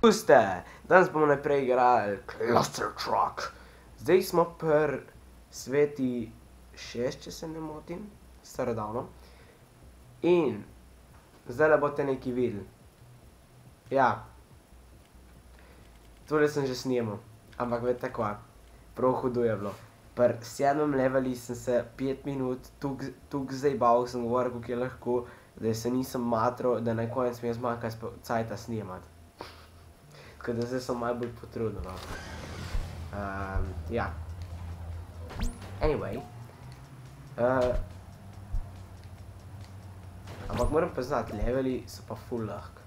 Puste, danes bomo najprej igrali Cluster Truck. Zdaj smo pri sveti šest, če se ne motim, starodavno. In zdaj le boste nekaj videli. Ja, tole sem že snimal, ampak veste kva, prav hudo je bilo. Pri sedmem leveli sem se pet minut tuk, tuk zajbal, sem govoril, kako je lahko, da se nisem matral, da na konec mi je zmanjkalo cajta snemati. Tako da zdaj sem malo bolj potrudil. No. Um, ja. Anyway. Uh, ampak moram priznati, leveli so pa full lahko.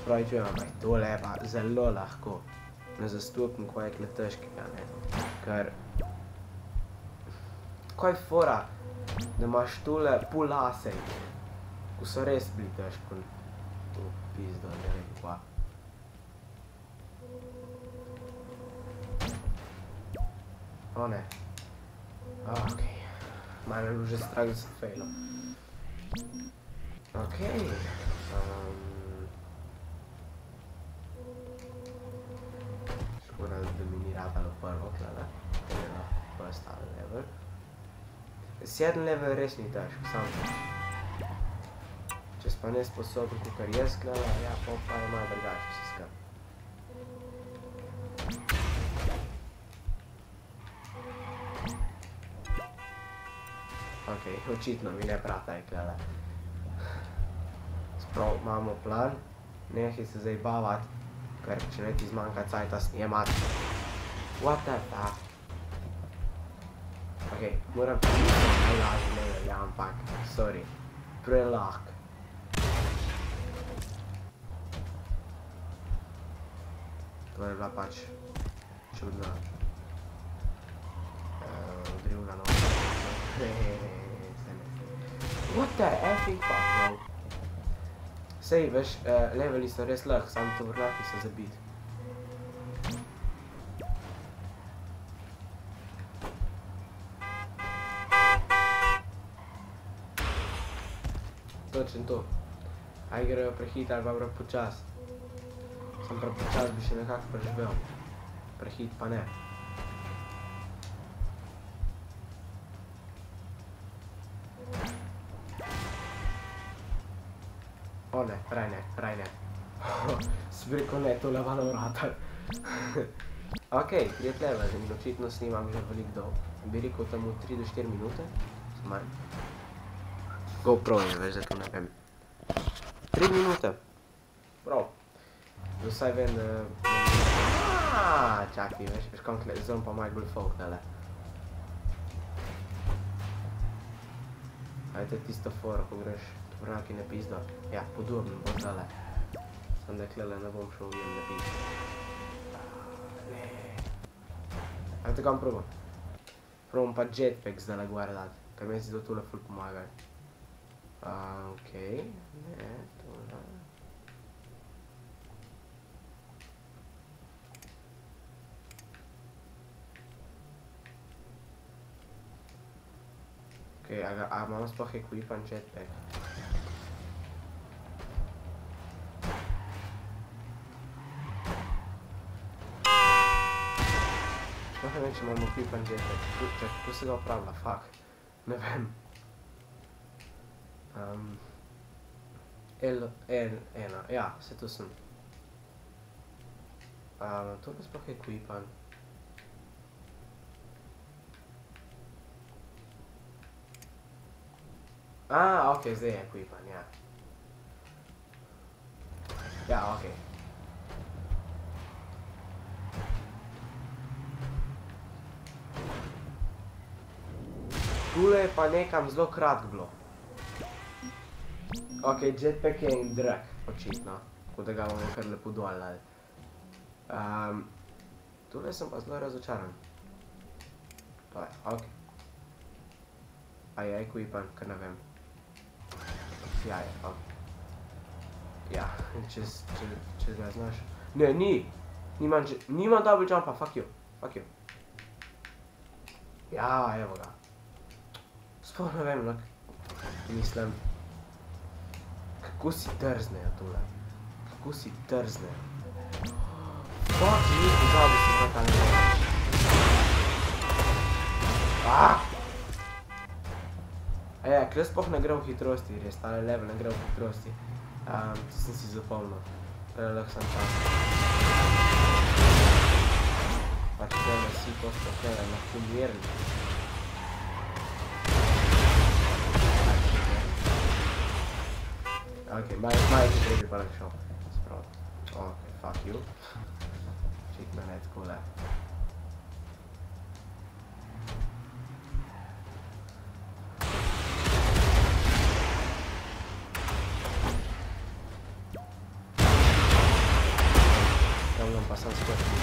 Spravi, če imam to leva, zelo lahko. Ne zastopim kaj je težkega, ne. Ker... Kaj fora, da imaš tole pol lase, ko so res bili težko. To pizdo, ne vem kva. O ne. Ok. Malo je že strah, da sem fejlo. Ok. Um, prvo. Ker je lahko first level. Sedem level res ni težko, sam Če si pa nesposoben, kakor jaz, klada, ja, pol pa je malo drugače vse skupaj. Ok, očitno mi ne prata je klele. Sprav, imamo plan, nehaj se zdaj bavati, ker če ne ti zmanjka cajta snemati. What the fuck? Ok, moram pisati najlažji level, ja, ampak, sorry, prelahk. To je bila pač čudna uh, drivna noga. What the effing fuck, bro? Sej, veš, uh, leveli so res lahko, samo tovornjaki so zabiti. To. Aj grejo prehit ali pa prav počas. Sam prav počas bi še nekako preživel. Prehit pa ne. O ne, raj ne, raj ne. Sem rekel ne, to levalo vrata. ok, prijet level, in očitno snimam že veliko dolgo. Bi rekel tam v 3 do 4 minute, manj. GoPro je, veš, zato ne vem. 3 minute. Prav. Da vsaj vem, da... Aaaa, čakaj, veš, veš kam kle, zdaj pa malo bolj folk, tale. Ajde tisto foro, ko greš tovornjaki na pizdo. Ja, podobno bo tale. Sam da klele ne bom šel ujem na pizdo. Ne. Ajde kam probam. Probam pa jetpack zdaj gor dati, ker meni se to tole ful pomaga. Uh, ok, ne, to ne. Ok, a, ga- a imamo sploh equipan jetpack? Sploh ne vem, če imamo equipan jetpack. Kako- Čakaj, kako se ga upravlja, fuck. Ne vem. Um, L, L, ena, ja, se tu sem. Um, to pa sploh equipan. Ah, ok, zdaj je equipan, ja. Ja, ok. Tule je pa nekam zelo kratko bilo. Ok, jetpack je en drag, očitno. Tako da ga bomo kar lepo dol dali. Um, tule sem pa zelo razočaran. Pa, ok. A je equipan, ker ne vem. Ja, je, ok. Ja, če, s- če, če ga znaš. Ne, ni! Nimam, nimam double jumpa, fuck you, fuck you. Ja, evo ga. Sploh ne vem, no, mislim, kako si trznejo tole. Kako si trznejo. Fuck, ni pozabil si kaj tam ne Ah! Ja, kle sploh ne gre v hitrosti, res, tale level ne gre v hitrosti. Um, to sem si zapomnil. Prej lahko sem čas. Pač tole vsi to so tele lahko mirni. Ok, malo malo hitreje bi pa lahko šel. Spravo. Ok, fuck you. Ček me ne takole. Tam bom pa sam skočil.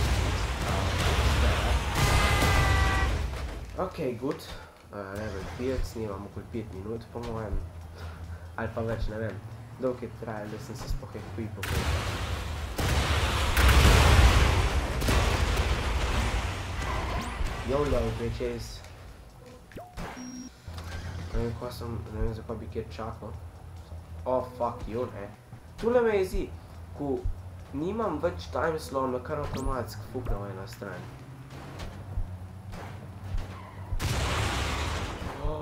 Ok, good. Uh, level 5, snimam okoli 5 minut po mojem. Ali pa več, ne vem. Dolgo je trajalo, da sem se sploh equipal. YOLO, bitches. Ne vem, kaj sem, ne vem, zakaj bi kjer čakal. Oh, fuck you, ne. Tule me jezi, ko nimam več time slow, me kar avtomatsko fukne v ena stran. Oh,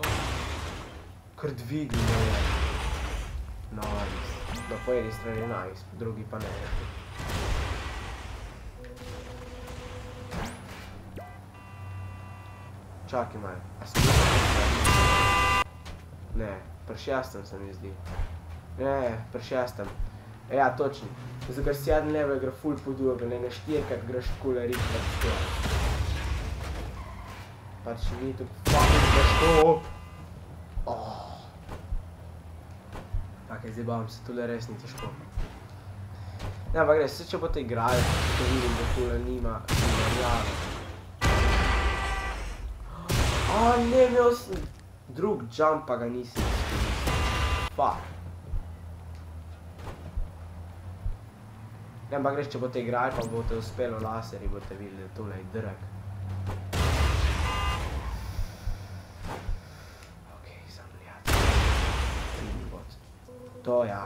kar dvignil je. No, po eni strani nice, po drugi pa ne. Čakaj malo, a sem Ne, pri šestem se mi zdi. Ne, pri šestem. Ja, točno. Zato ker si jedan level gre ful podoben, ne na štirkrat greš takole rit na skor. Pač ni tako fucking težko. Tako, zdaj bavim se, tole res ni težko. Ne, ampak res, če boste igrali, to vidim, da tole nima primerjave. A, ne, imel sem drug jump, pa ga nisem izkoristil. Fuck. Ne, ampak res, če boste igrali, pa boste uspelo laserji, boste videli, da tole je drag. Okej, sam lijat. Vidim bot. To ja.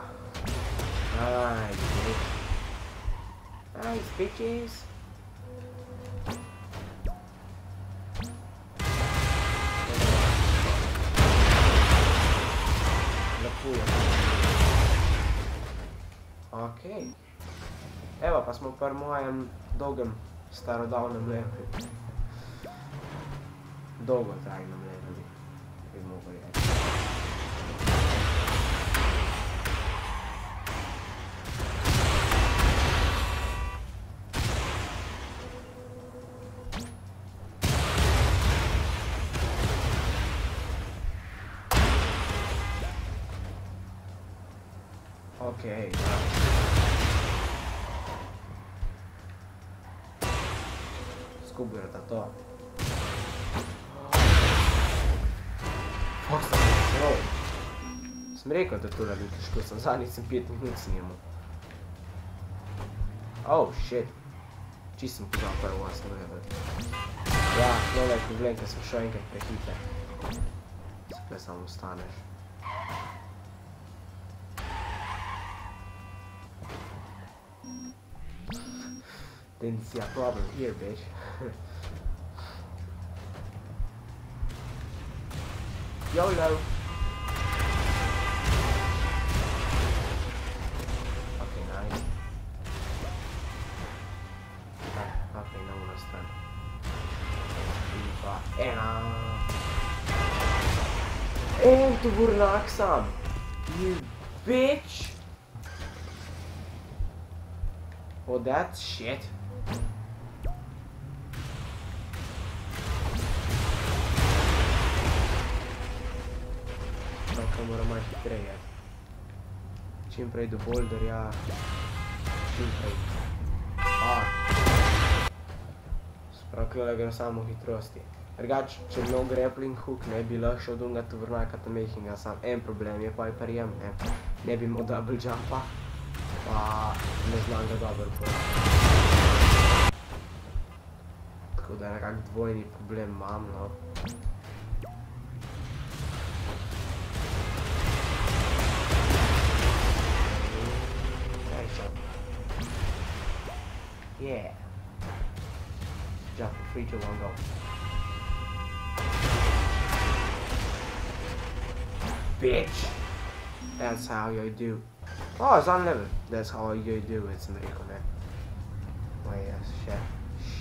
Nice, bitch. Nice, bitches. Lepo je. Okej. Evo, pa smo pri mojem dolgem starodavnem levelu. Dolgotrajnem levelu, Skupaj da to. Sem zelo. Sem rekel, da tole ni težko, sem zadnjič sem 5 minut snimal. Oh, shit. Čist sem poznal prvo osno level. Ja, tole je problem, ker sem šel enkrat prehiter. Tukaj samo ostaneš. Didn't see a problem here, bitch. YOLO! Okay, nice. Ah, ok, não una strana. Quindi fa... Eh, no! Eh, tu burnak sam! You bitch! Oh, that's shit. Mora malo hitreje. Čim prej do boulderja. Čim prej. A. Sprav klele gre samo hitrosti. Drugač, če bi imel grappling hook, ne bi lahko šel dunga tovrnaka tam makinga, sam en problem je pa je prijem, ne. Ne bi imel double jumpa, pa ne znam ga dobro. Tako Tako da nekak dvojni problem imam, no. Yeah. Jump, three, two, one, go. Bitch! That's how you do. Oh, it's on level. That's how you do it, Mriko, ne? Oh yes, shit.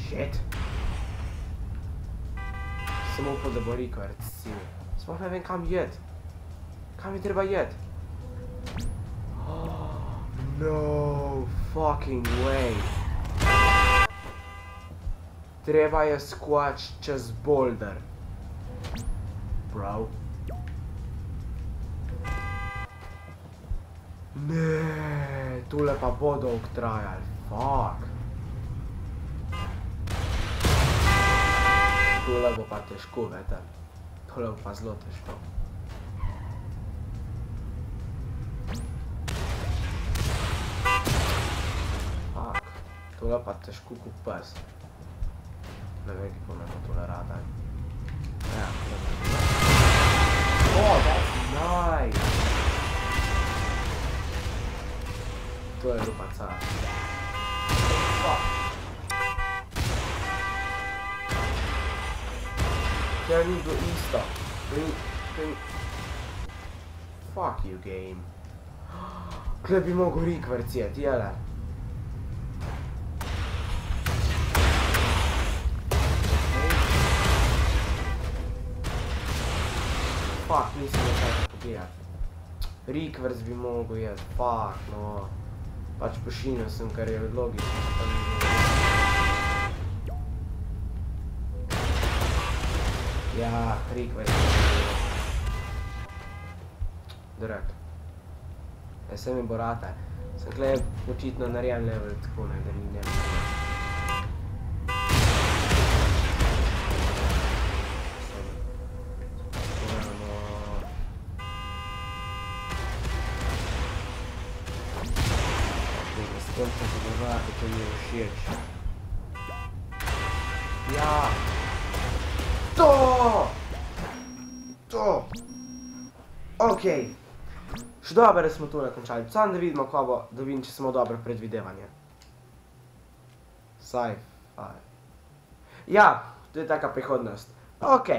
Shit! Samo po da bo Riko recimo. Sploh ne vem kam jet. Kam je treba jet? No fucking way. Treba je skoč čez boulder. Bro. Ne, tule pa bo dolg trajal. Fuck. Tole bo pa težko, vete. Tole bo pa zelo težko. Fuck. Tole pa težko kot pes. Ne vem, kako me bo tole rada. Ja, tole. Oh, that's nice. To je rupa car. Fuck. Ja ni bilo isto. To ni, to ni... Fuck you game. Kle bi mogel rik Fuck, nisem ga kaj pogledat. Rikvers bi mogel jeti, fuck, no. Pač pošinil sem, kar je logično. pa ni. Ja, Rikvers. Drag. Ja, se mi borata. Sem tle očitno narejen level tako, ne, da ni ne. točno pogovarjati, to mi je všeč. Ja! To! To! Okej. Okay. Še dobro smo tu nakončali, samo da vidimo, ko bo, da vidim, če smo dobro predvidevanje. Saj, faj. Ja, to je taka prihodnost. Ok,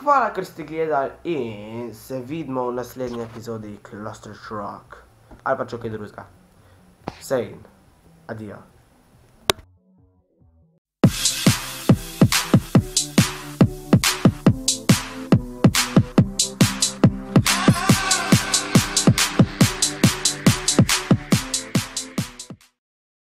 hvala, ker ste gledali in se vidimo v naslednji epizodi Cluster Shock. Ali pa če kaj drugega. Sejn. Adieu.